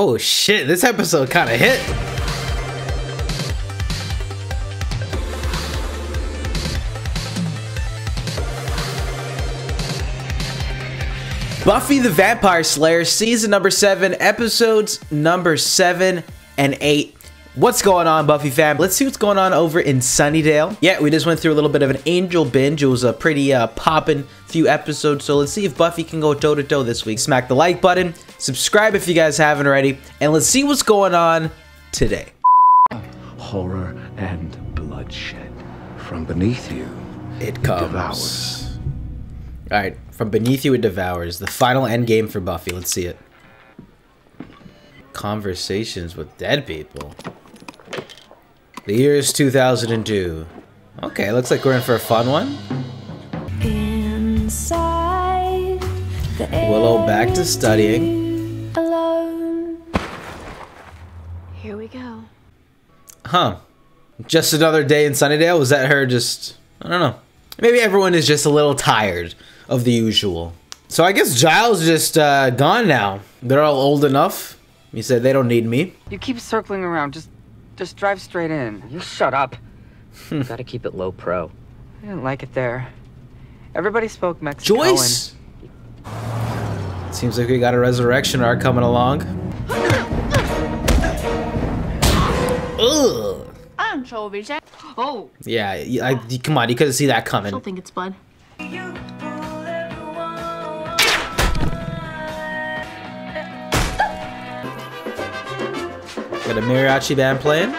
Oh shit, this episode kind of hit. Buffy the Vampire Slayer, season number seven, episodes number seven and eight. What's going on, Buffy fam? Let's see what's going on over in Sunnydale. Yeah, we just went through a little bit of an Angel binge. It was a pretty uh, poppin' few episodes, so let's see if Buffy can go toe-to-toe -to -toe this week. Smack the like button, subscribe if you guys haven't already, and let's see what's going on today. Horror and bloodshed. From beneath you, it comes. Devours. All right, from beneath you it devours. The final end game for Buffy. Let's see it. Conversations with dead people. The year is 2002. Okay, looks like we're in for a fun one. Inside Willow back to studying. Here we go. Huh. Just another day in Sunnydale? Was that her just... I don't know. Maybe everyone is just a little tired of the usual. So I guess Giles just uh, gone now. They're all old enough. He said they don't need me. You keep circling around. Just just drive straight in. You shut up. Gotta keep it low pro. I didn't like it there. Everybody spoke Mexican. Joyce! Seems like we got a resurrection arc coming along. Ugh. Anchovies. Oh. Yeah, I, come on, you couldn't see that coming. I don't think it's blood. Got a mariachi band playing.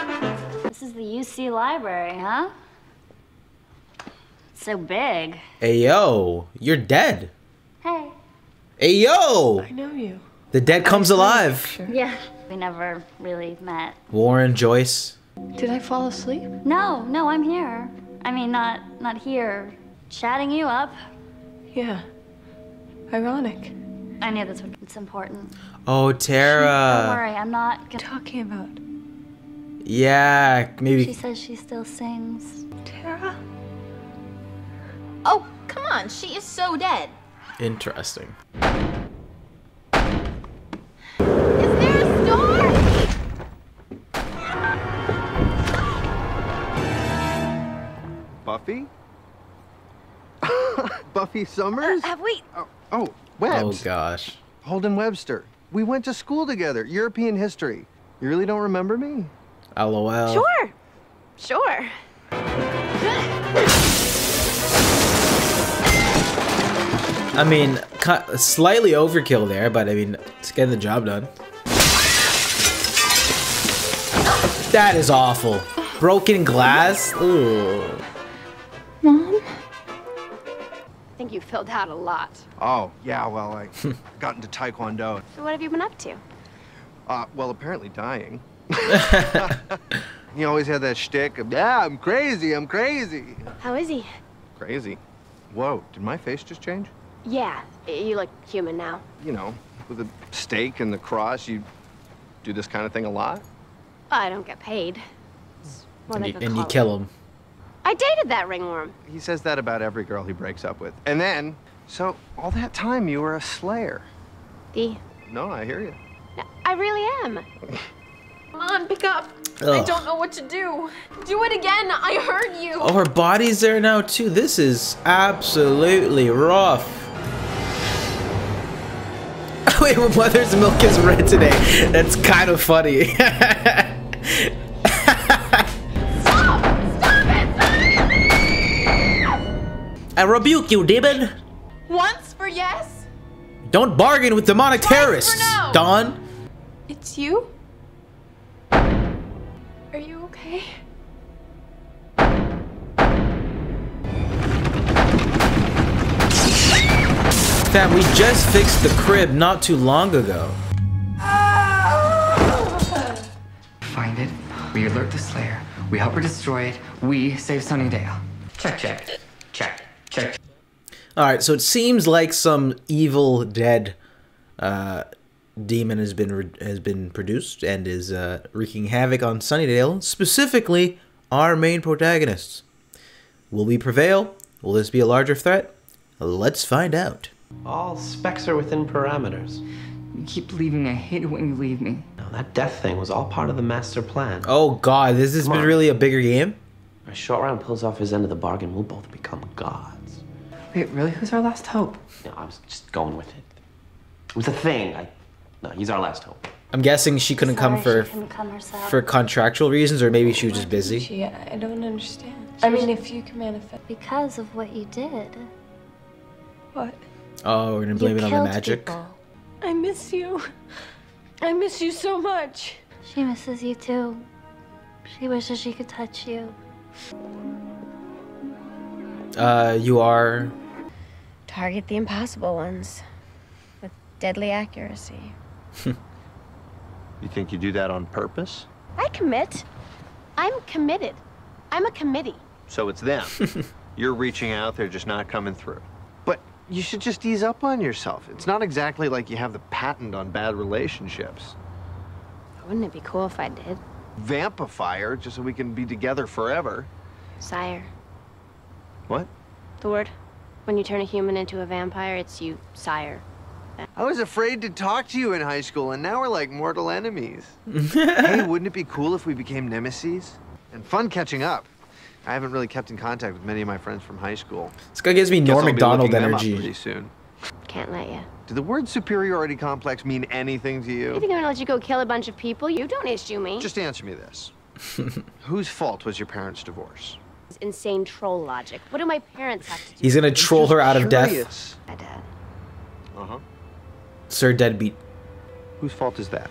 This is the UC library, huh? So big. Hey, yo, you're dead. Hey. Hey, yo! I know you. The dead comes alive. Yeah, we never really met. Warren, Joyce. Did I fall asleep? No, no, I'm here. I mean, not not here. Chatting you up. Yeah. Ironic. I knew this would. It's important. Oh, Tara. Don't worry, I'm not gonna... talking about. Yeah, maybe. She says she still sings. Tara. Oh, come on! She is so dead. Interesting. Buffy? Buffy Summers? Uh, have we? Oh, oh, Webbs. Oh gosh. Holden Webster. We went to school together, European history. You really don't remember me? LOL. Sure. Sure. I mean, slightly overkill there, but I mean, it's getting the job done. That is awful. Broken glass? Ooh. Mom? I think you filled out a lot. Oh, yeah, well, I got into Taekwondo. So what have you been up to? Uh, well, apparently dying. he always had that shtick of, yeah, I'm crazy, I'm crazy. How is he? Crazy. Whoa, did my face just change? Yeah, you look human now. You know, with the stake and the cross, you do this kind of thing a lot? I don't get paid. and, you, and you kill him. I dated that ringworm. He says that about every girl he breaks up with. And then, so all that time you were a slayer. D. No, I hear you. I really am. Come on, pick up. Ugh. I don't know what to do. Do it again. I heard you. Oh, her body's there now too. This is absolutely rough. Wait, mother's milk is red today. That's kind of funny. I rebuke you, demon! Once for yes? Don't bargain with demonic Twice terrorists, no. Dawn! It's you? Are you okay? Fam, we just fixed the crib not too long ago. Find it, we alert the Slayer, we help her destroy it, we save Sunnydale. Check, check, check. Check. All right, so it seems like some evil dead uh, demon has been has been produced and is uh, wreaking havoc on Sunnydale, specifically our main protagonists. Will we prevail? Will this be a larger threat? Let's find out. All specs are within parameters. You keep leaving. I hate it when you leave me. No, that death thing was all part of the master plan. Oh god, this has Come been on. really a bigger game? A Short Round pulls off his end of the bargain, we'll both become gods. Wait, really? Who's our last hope? No, I was just going with it. It was a thing. I, no, he's our last hope. I'm guessing she couldn't come Sorry, for she couldn't come herself. for contractual reasons, or maybe she was just busy. She, I don't understand. I mean, if you can manifest. Because of what you did. What? Oh, we're gonna blame you it on the magic. people. I miss you. I miss you so much. She misses you too. She wishes she could touch you. Uh, you are. Target the impossible ones with deadly accuracy. You think you do that on purpose? I commit. I'm committed. I'm a committee. So it's them. You're reaching out, they're just not coming through. But you should just ease up on yourself. It's not exactly like you have the patent on bad relationships. Wouldn't it be cool if I did? Vampify just so we can be together forever. Sire. What? The word. When you turn a human into a vampire, it's you, sire. I was afraid to talk to you in high school, and now we're like mortal enemies. hey, wouldn't it be cool if we became nemesis? And fun catching up. I haven't really kept in contact with many of my friends from high school. This guy gives me Guess Norm I'll Macdonald looking them up energy. Pretty soon. Can't let you. Did the word superiority complex mean anything to You you? think I'm gonna let you go kill a bunch of people? You don't issue me. Just answer me this. Whose fault was your parents' divorce? It's insane troll logic. What do my parents have to do? He's gonna troll her out of death. Curious. My dad. Uh-huh. Sir Deadbeat. Whose fault is that?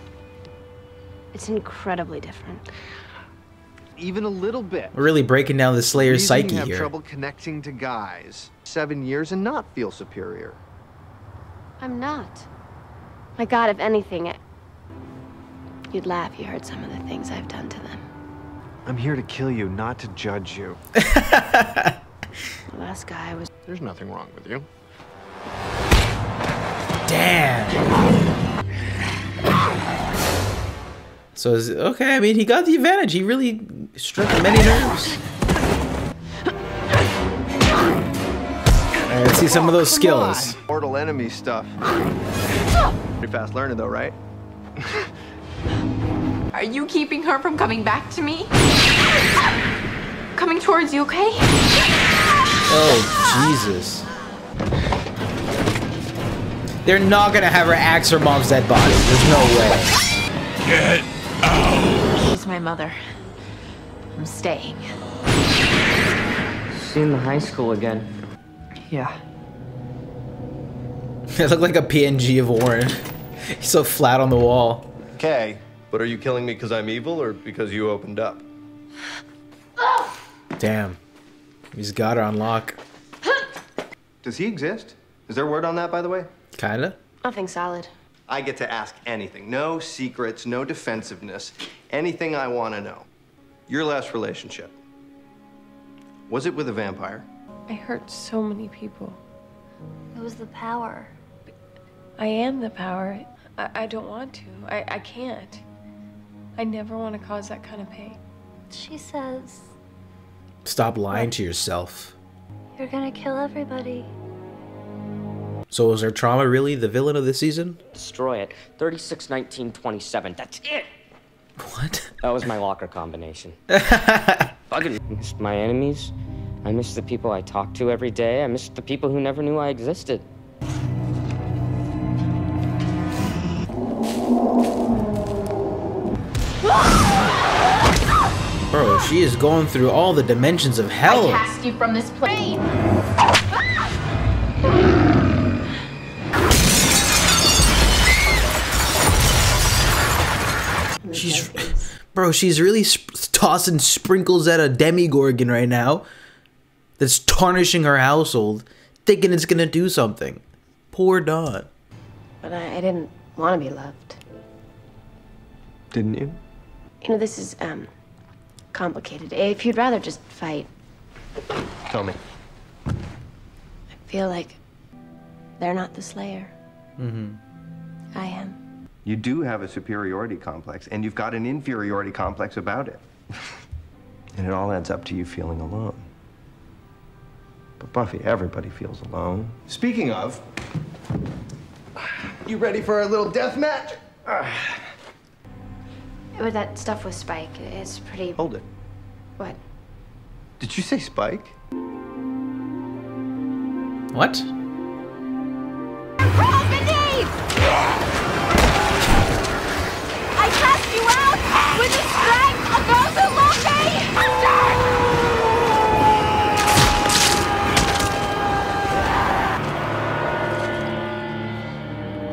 It's incredibly different. Even a little bit. We're really breaking down the Slayer's Reason psyche you have here. trouble connecting to guys seven years and not feel superior. I'm not. My God, if anything, I... you'd laugh. You heard some of the things I've done to them. I'm here to kill you, not to judge you. The last guy was. There's nothing wrong with you. Damn. So is, okay, I mean he got the advantage. He really struck many nerves. Alright, let's see some of those skills. Mortal enemy stuff. Pretty fast learner though, right? Are you keeping her from coming back to me? Coming towards you, okay? Oh, Jesus. They're not gonna have her axe her mom's dead body. There's no way. Get out! She's my mother. I'm staying. See you in the high school again. Yeah. They look like a PNG of Warren. He's so flat on the wall. Okay, but are you killing me because I'm evil or because you opened up? Damn. He's got her on lock. Does he exist? Is there word on that, by the way? Kinda. Nothing solid. I get to ask anything. No secrets, no defensiveness. Anything I want to know. Your last relationship. Was it with a vampire? I hurt so many people. It was the power. I am the power. I, I don't want to. I, I can't. I never want to cause that kind of pain. She says, Stop lying to yourself. You're gonna kill everybody. So was her trauma really the villain of the season? Destroy it. 36, 19, 27. That's it. What? That was my locker combination. Fucking missed my enemies. I missed the people I talked to every day. I missed the people who never knew I existed. She is going through all the dimensions of hell. I Cast you from this plane. She's, bro, she's really sp- tossing sprinkles at a Demogorgon right now. That's tarnishing her household, thinking it's gonna do something. Poor Dawn. But I, I didn't want to be loved. Didn't you? You know, this is, um, complicated. If you'd rather just fight, Tell me. I feel like they're not the Slayer. Mm-hmm. I am. You do have a superiority complex, and you've got an inferiority complex about it. and it all adds up to you feeling alone. But Buffy, everybody feels alone. Speaking of, You ready for a little death match? With that stuff with Spike. It's pretty. Hold it. What? Did you say Spike? What?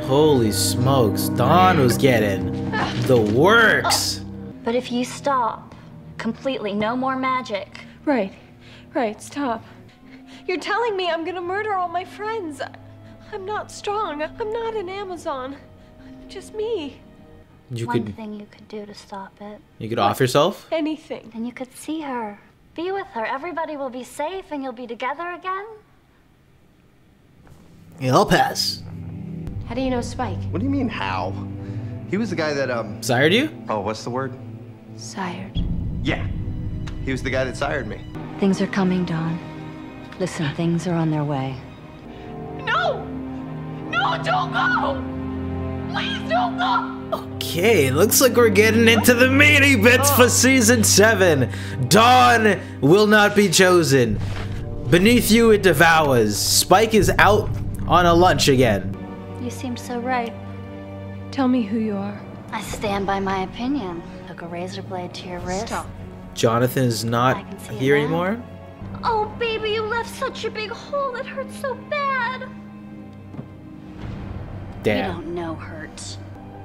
Holy smokes, Dawn was getting the works. But if you stop completely, no more magic. Right, right, stop. You're telling me I'm gonna murder all my friends. I'm not strong. I'm not an Amazon. I'm just me. You One could thing you could do to stop it. you could off yourself? Anything. And you could see her. Be with her. Everybody will be safe and you'll be together again. Yeah, I'll pass. How do you know Spike? What do you mean, how? He was the guy that, um. Sired you? Oh, what's the word? Sired. Yeah. He was the guy that sired me. Things are coming, Dawn. Listen, things are on their way. No! No, don't go! Please don't go! Okay, looks like we're getting into the meaty bits for season 7. Dawn will not be chosen. Beneath you it devours. Spike is out on a lunch again. You seem so right. Tell me who you are. I stand by my opinion. Hook a razor blade to your wrist. Stop. Jonathan is not here anymore. Oh, baby, you left such a big hole. It hurts so bad. You don't know hurt.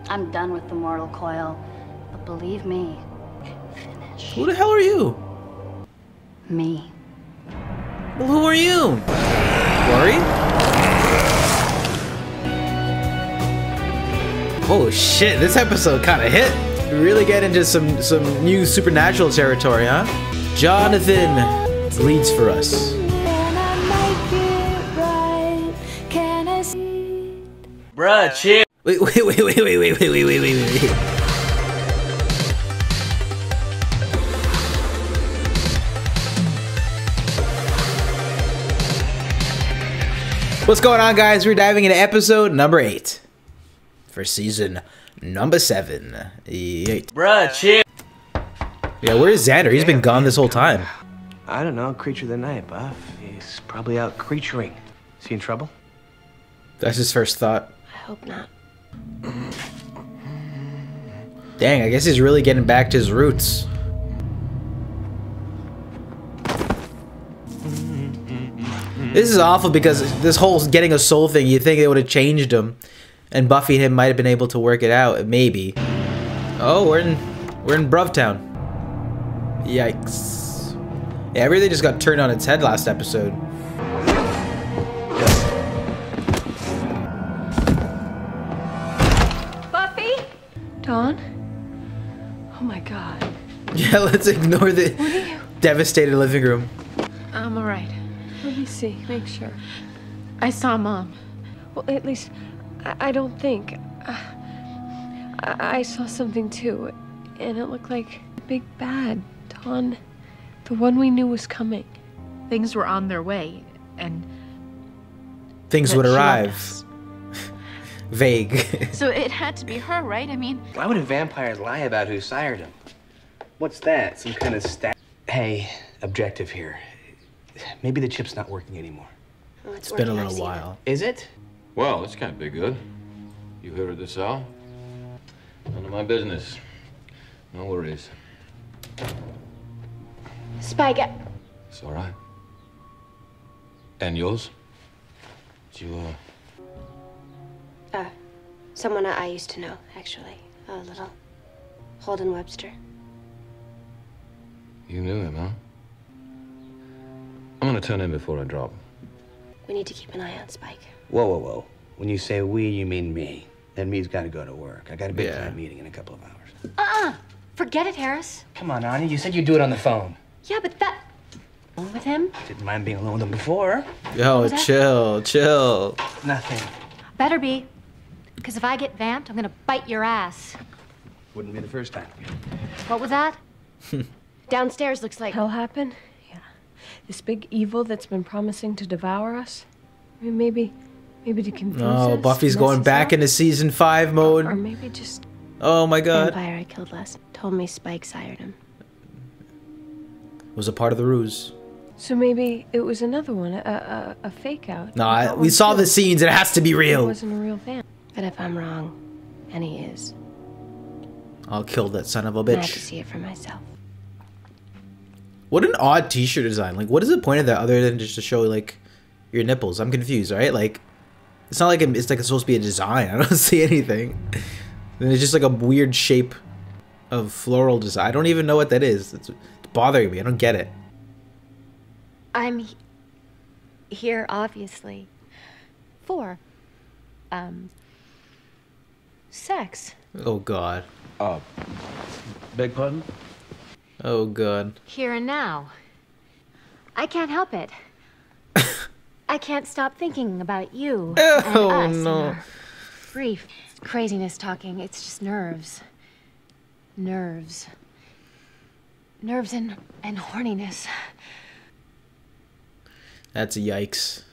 I'm done with the mortal coil. But believe me, Who the hell are you? me. Well, who are you? Worry? Oh shit, this episode kind of hit. We really get into some some new supernatural territory, huh? Jonathan leads for us. Bruh, chill. Wait, wait, wait, wait, wait, wait, wait, wait, wait, wait, wait. What's going on, guys? We're diving into episode number eight for season number seven. Eight. Bruh, chill. Yeah, where's Xander? He's been gone this whole time. I don't know, creature of the night, Buff. He's probably out creaturing. Is he in trouble? That's his first thought. I hope not. Dang, I guess he's really getting back to his roots. This is awful because this whole getting a soul thing, you think it would have changed him. And Buffy and him might have been able to work it out, maybe. Oh, we're in we're in Bruvtown. Yikes. Yeah, everything just got turned on its head last episode. Buffy? Dawn? Oh my god. Yeah, let's ignore the devastated living room. I'm alright. Let me see, make sure. I saw mom. Well, at least, I, I don't think. Uh, I, I saw something too, and it looked like a Big Bad. Dawn. the one we knew was coming. Things were on their way, and Things would arrive. Vague. so it had to be her, right? I mean, Why would a vampire lie about who sired him? What's that? Some kind of stat? Hey, objective here. Maybe the chip's not working anymore. it's been a little while. Is it? Well, this can't be good. You heard this out? None of my business. No worries. Spike, I- It's all right. And yours? Did you, uh, uh, someone I used to know, actually. A little. Holden Webster. you knew him, huh? I'm gonna turn in before I drop. We need to keep an eye on Spike. Whoa, whoa, whoa. When you say we, you mean me. And me's got to go to work. I got a big Yeah. time meeting in a couple of hours. Uh-uh. Forget it, Harris. Come on, Anya. You said you'd do it on the phone. Yeah, but that... Alone with him? Didn't mind being alone with him before. Yo, chill, chill. Nothing. Better be. Because if I get vamped, I'm gonna bite your ass. Wouldn't be the first time. What was that? Downstairs looks like. Hell happen? This big evil that's been promising to devour us? I mean, maybe, Maybe to confuse Oh, us, Buffy's going back up? into season five mode. Or maybe just Oh my god. Vampire I killed last told me Spike hired him. Was a part of the ruse. So maybe it was another one, a, a, a fake out. No, I, we saw the scenes. It has to be real. real. wasn't a real fan. But if I'm wrong, and he is, I'll kill that son of a bitch. I have to see it for myself. What an odd t-shirt design. Like, what is the point of that other than just to show, like, your nipples? I'm confused, right? Like, it's not like it's like it's supposed to be a design. I don't see anything. And it's just like a weird shape of floral design. I don't even know what that is. It's, it's bothering me. I don't get it. I'm he- here, obviously, for, um, sex. Oh god. Uh, beg pardon? Oh god. Here and now. I can't help it. I can't stop thinking about you oh, and Oh, us and no. our brief craziness talking. It's just nerves. Nerves. Nerves and, and horniness. That's a yikes.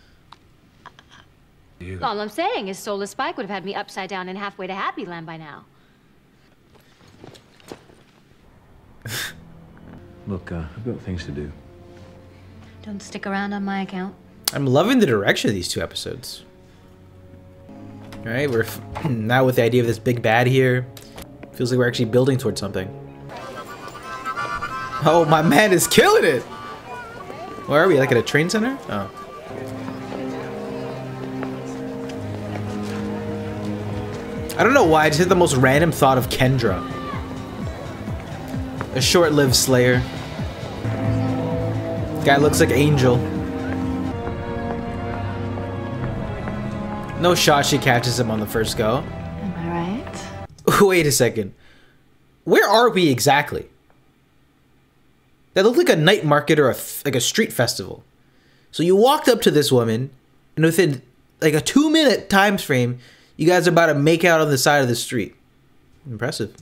All I'm saying is Soulless Spike would have had me upside down and halfway to Happy Land by now. Look, uh, I've got things to do. Don't stick around on my account. I'm loving the direction of these two episodes. All right, we're f- now with the idea of this big bad here. Feels like we're actually building towards something. Oh, my man is killing it. Where are we? Like at a train center? Oh. I don't know why. I just had the most random thought of Kendra. A short-lived Slayer. Guy looks like Angel. No shot she catches him on the first go. Am I right? Wait a second. Where are we exactly? That looked like a night market or a f- like a street festival. So you walked up to this woman, and within like a two minute time frame, you guys are about to make out on the side of the street. Impressive.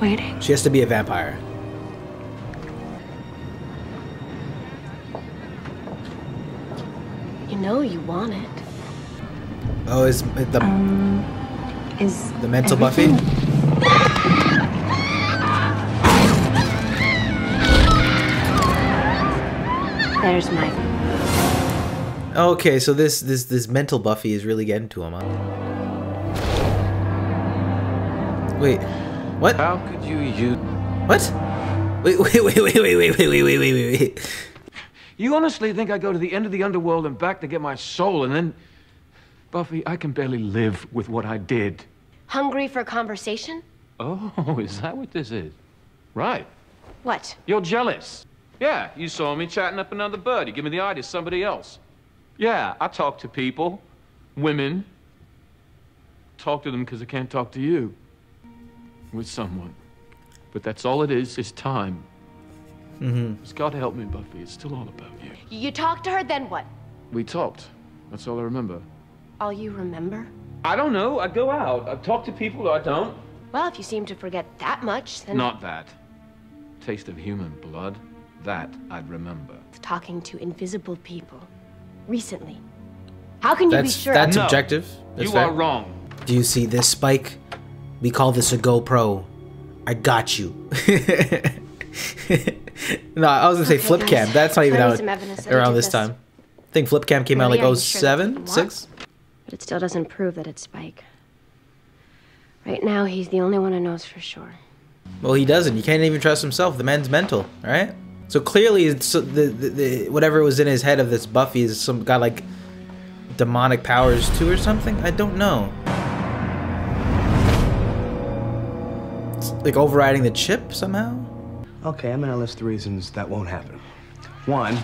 Waiting. She has to be a vampire. Know you want it. Oh, is it the um, Is the mental Buffy? There's my. Okay, so this this this mental Buffy is really getting to him, huh? Wait, what? How could you use? What? Wait, wait, wait, wait, wait, wait, wait, wait, wait, wait, wait, wait. You honestly think I go to the end of the underworld and back to get my soul, and then, Buffy, I can barely live with what I did. Hungry for conversation? Oh, is that what this is? Right. What? You're jealous. Yeah, you saw me chatting up another bird. You give me the idea, somebody else. Yeah, I talk to people, women. Talk to them because I can't talk to you. With someone. But that's all it is, is time. Mm-hmm. It's God help me, Buffy. It's still all about you. You talked to her, then what? We talked. That's all I remember. All you remember? I don't know. I go out. I talk to people or I don't. Well, if you seem to forget that much, then. Not that. Taste of human blood. That I'd remember. Talking to invisible people. Recently. How can you That's be sure? that's No. objective. That's you fair. are wrong. Do you see this spike? We call this a GoPro. I got you. no, I was gonna say Okay, flip guys. cam. That's not even out some evidence that I around this this. time. I think flip cam came out like I'm oh, sure that's what 07, you want. 6. But it still doesn't prove that it's Spike. Right now, he's the only one who knows for sure. Well, he doesn't. You can't even trust himself. The man's mental, right? So clearly, it's the, the, the whatever was in his head of this Buffy is some got like demonic powers too or something. I don't know. It's like overriding the chip somehow. Okay, I'm gonna list the reasons that won't happen. One,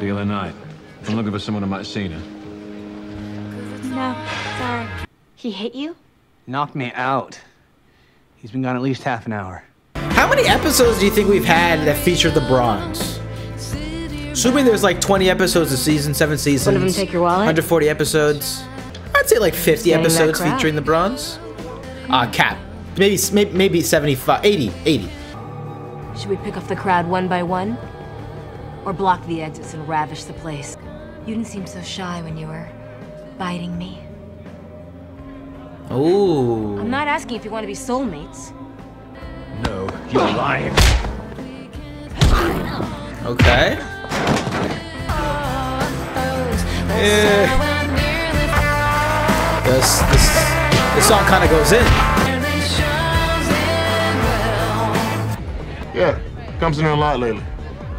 The other night. I'm looking for someone who might have seen her. No, sorry. He hit you? knocked me out. He's been gone at least half an hour. How many episodes do you think we've had that feature the bronze? Assuming there's like 20 episodes a season, seven seasons. One of them take your wallet? 140 episodes. I'd say like 50 Getting episodes featuring the bronze. Uh, cap. Maybe, maybe, maybe 75, 80, 80. Should we pick off the crowd one by one? or block the exits and ravish the place. You didn't seem so shy when you were biting me. Ooh. I'm not asking if you want to be soulmates. No, you're lying. Okay. Yeah. This this this song kind of goes in. Yeah, comes in here a lot lately.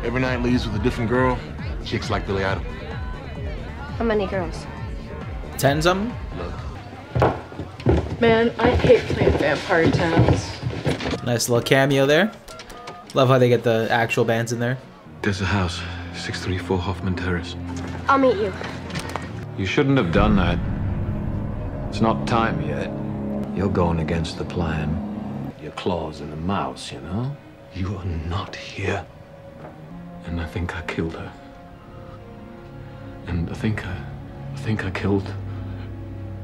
Every night leaves with a different girl. Chicks like Billy Idol. How many girls? Ten something. Man, I hate playing Vampire Towns. Nice little cameo there. Love how they get the actual bands in there. There's a house, 634 Hoffman Terrace. I'll meet you. You shouldn't have done that. It's not time yet. You're going against the plan. Your claws in the mouse, you know? You are not here. And I think I killed her. And I think I, I think I killed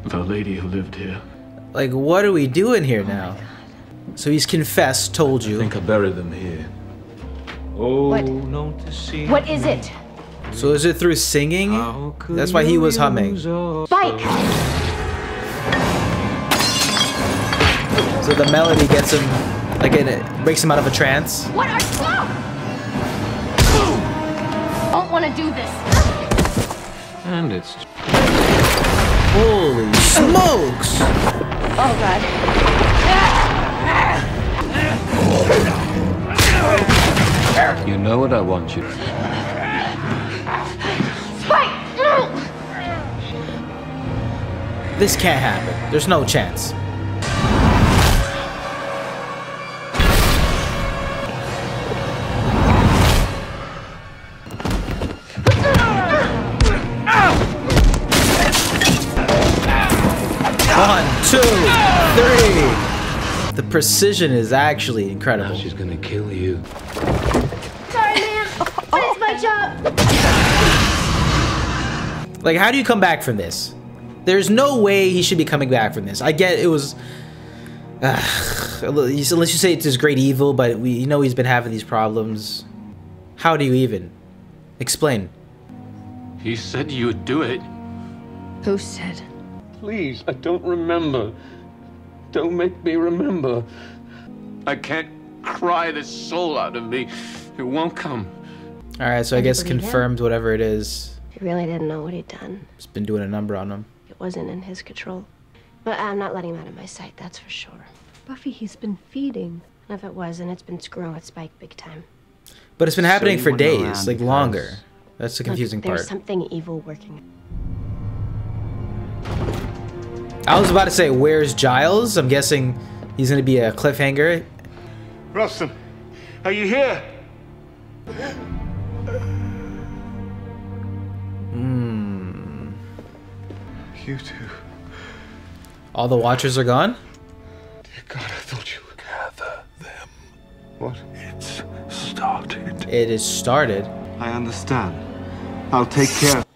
the lady who lived here. Like, what are we doing here now? So he's confessed, told you. I think I buried them here. Oh, What? no to see. What is it? So is it through singing? That's why he was humming. Spike! So the melody gets him, like, it, it breaks him out of a trance. What are you? Don't want to do this. And it's Holy smokes! Oh god. You know what I want you. Spike! This can't happen. There's no chance. Precision is actually incredible. She's gonna kill you. Sorry, man. But it's my job. Like, how do you come back from this? There's no way he should be coming back from this. I get it was. Uh, unless you say it's his great evil, but we you know he's been having these problems. How do you even explain? He said you would do it. Who said? Please, I don't remember. Don't make me remember. I can't cry the soul out of me. It won't come. All right, so I guess confirmed whatever it is. He really didn't know what he'd done. It's been doing a number on him. It wasn't in his control. But I'm not letting him out of my sight, that's for sure. Buffy, he's been feeding. And if it was, then it's been screwing with Spike big time. But it's been happening you for days, like longer. That's the Look, confusing There's part. something evil working. I was about to say, where's Giles? I'm guessing he's gonna be a cliffhanger. Rustin, are you here? Hmm. You too. All the Watchers are gone. Dear God, I thought you would gather them. What? It's started. It is started. I understand. I'll take care.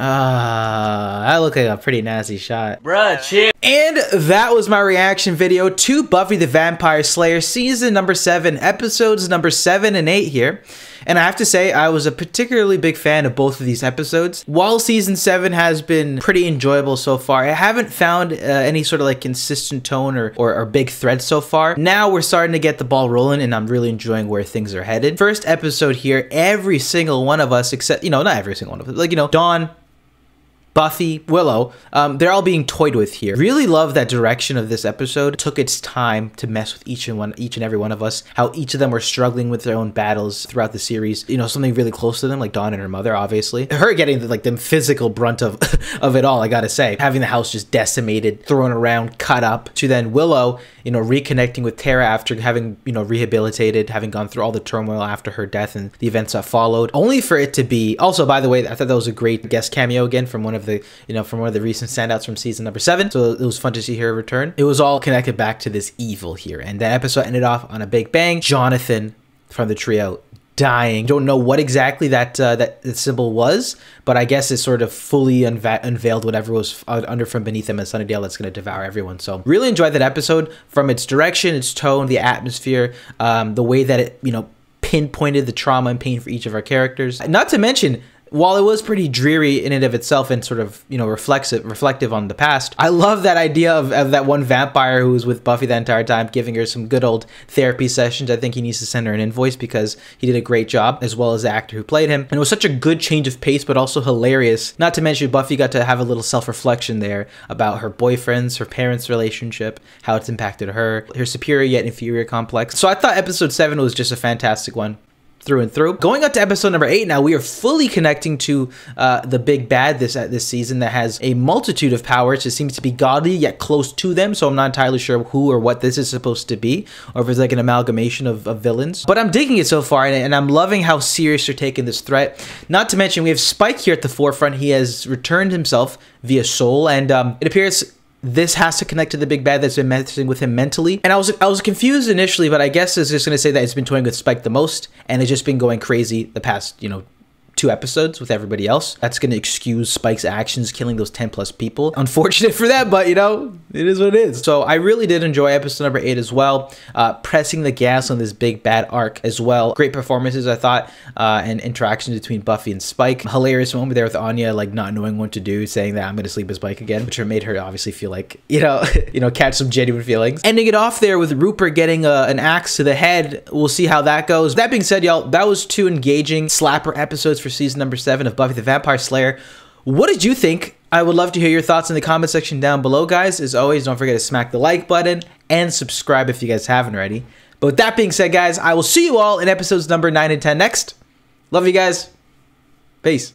Ah, that looked like a pretty nasty shot. Bruh, chill. And that was my reaction video to Buffy the Vampire Slayer season number 7, episodes number 7 and 8 here. And I have to say, I was a particularly big fan of both of these episodes. While season 7 has been pretty enjoyable so far, I haven't found uh, any sort of like consistent tone or, or, or big thread so far. Now we're starting to get the ball rolling and I'm really enjoying where things are headed. First episode here, every single one of us, except, you know, not every single one of us, like, you know, Dawn, Buffy, Willow, um, they're all being toyed with here. Really love that direction of this episode. Took its time to mess with each and one, each and every one of us. How each of them were struggling with their own battles throughout the series. You know, something really close to them, like Dawn and her mother, obviously. Her getting the, like the physical brunt of of it all. I gotta say, having the house just decimated, thrown around, cut up. To then Willow, you know, reconnecting with Tara after having you know rehabilitated, having gone through all the turmoil after her death and the events that followed. Only for it to be. Also, by the way, I thought that was a great guest cameo again from one of the you know from one of the recent standouts from season number seven. So it was fun to see her return. It was all connected back to this evil here, and that episode ended off on a big bang. Jonathan from the trio dying. Don't know what exactly that uh, that symbol was, but I guess it sort of fully unva- unveiled whatever was under from beneath him in Sunnydale that's going to devour everyone. So really enjoyed that episode from its direction, its tone, the atmosphere, um, the way that it you know pinpointed the trauma and pain for each of our characters. Not to mention while it was pretty dreary in and of itself and sort of you know reflexive reflective on the past i love that idea of, of that one vampire who was with buffy the entire time giving her some good old therapy sessions. I think he needs to send her an invoice because he did a great job as well as the actor who played him. And it was such a good change of pace but also hilarious. Not to mention buffy got to have a little self-reflection there about her boyfriends her parents relationship how it's impacted her her superior yet inferior complex. So i thought episode 7 was just a fantastic one through and through. Going up to episode number eight now, we are fully connecting to uh, the big bad this uh, this season that has a multitude of powers. It seems to be godly yet close to them, so I'm not entirely sure who or what this is supposed to be, or if it's like an amalgamation of, of villains. But I'm digging it so far, and, and I'm loving how serious they're taking this threat. Not to mention, we have Spike here at the forefront. He has returned himself via Soul, and um, it appears this has to connect to the big bad that's been messing with him mentally. And I was I was confused initially, but I guess it's just gonna say that it's been toying with Spike the most, and it's just been going crazy the past, you know, two episodes with everybody else. That's going to excuse Spike's actions killing those 10 plus people. Unfortunate for that, but you know, it is what it is. So I really did enjoy episode number eight as well, uh, pressing the gas on this big bad arc as well. Great performances, I thought, uh, and interactions between Buffy and Spike. Hilarious moment there with Anya, like not knowing what to do, saying that I'm going to sleep with Spike again, which made her obviously feel like, you know, you know, catch some genuine feelings. Ending it off there with Rupert getting a, uh, an axe to the head. We'll see how that goes. That being said, y'all, that was two engaging slapper episodes for for season number seven of Buffy the Vampire Slayer. What did you think? I would love to hear your thoughts in the comment section down below, guys. As always, don't forget to smack the like button and subscribe if you guys haven't already. But with that being said, guys, I will see you all in episodes number 9 and 10 next. Love you guys. Peace.